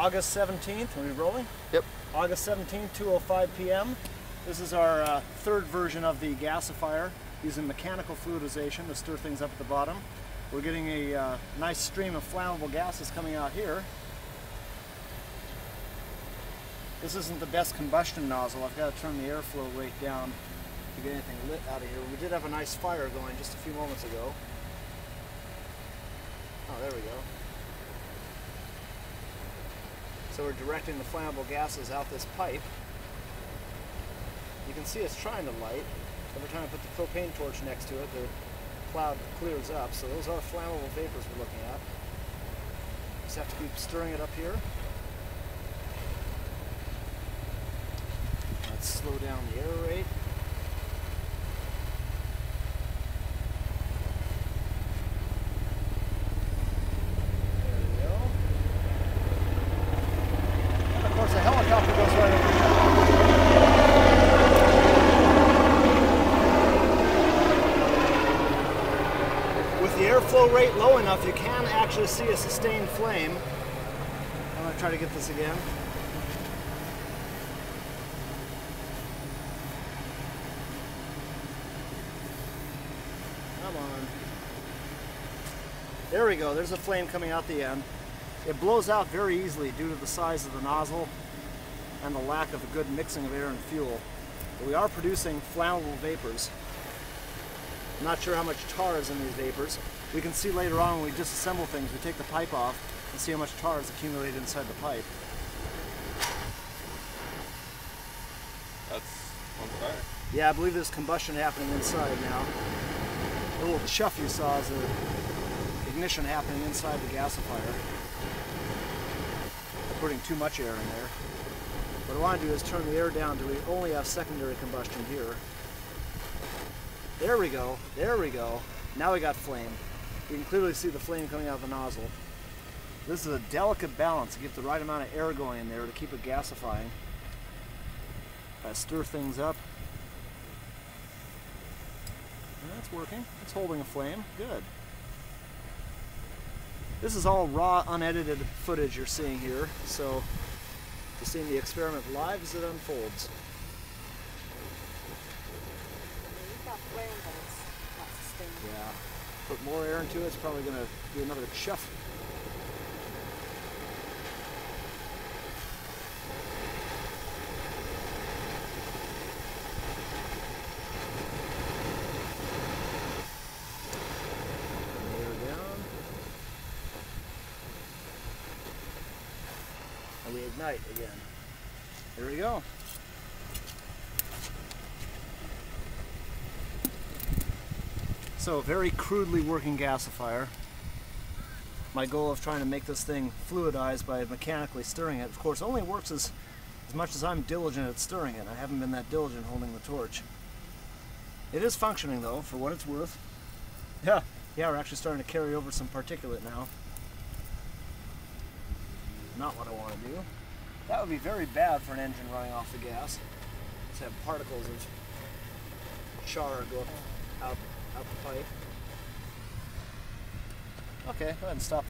August 17th, are we rolling? Yep. August 17th, 2.05 p.m. This is our uh, third version of the gasifier using mechanical fluidization to stir things up at the bottom. We're getting a uh, nice stream of flammable gases coming out here. This isn't the best combustion nozzle. I've got to turn the airflow rate down to get anything lit out of here. We did have a nice fire going just a few moments ago. Oh, there we go. So we're directing the flammable gases out this pipe. You can see it's trying to light. Every time I put the propane torch next to it, the cloud clears up. So those are flammable vapors we're looking at. Just have to keep stirring it up here. Let's slow down the air rate. There we go. And of course, the helicopter goes right over here. With the airflow rate low enough, you can actually see a sustained flame. I'm to try to get this again. Come on. There we go. There's a flame coming out the end. It blows out very easily due to the size of the nozzle and the lack of a good mixing of air and fuel. But we are producing flammable vapors. I'm not sure how much tar is in these vapors. We can see later on when we disassemble things, we take the pipe off and see how much tar is accumulated inside the pipe. That's on fire. Yeah, I believe there's combustion happening inside now. The little chuff you saw is the ignition happening inside the gasifier. Putting too much air in there. What I want to do is turn the air down till we only have secondary combustion here. There we go. There we go. Now we got flame. You can clearly see the flame coming out of the nozzle. This is a delicate balance to get the right amount of air going in there to keep it gasifying. I stir things up. That's working. It's holding a flame. Good. This is all raw, unedited footage you're seeing here, so you're seeing the experiment live as it unfolds. You've got flame, but it's not sustainable. Yeah. Put more air into it, it's probably going to do another chuff. We ignite again. There we go. So, a very crudely working gasifier. My goal of trying to make this thing fluidized by mechanically stirring it, of course, only works as, as much as I'm diligent at stirring it. I haven't been that diligent holding the torch. It is functioning though, for what it's worth. Yeah, yeah, we're actually starting to carry over some particulate now. Not what I want to do. That would be very bad for an engine running off the gas. Just have particles of char go out out the pipe. Okay, go ahead and stop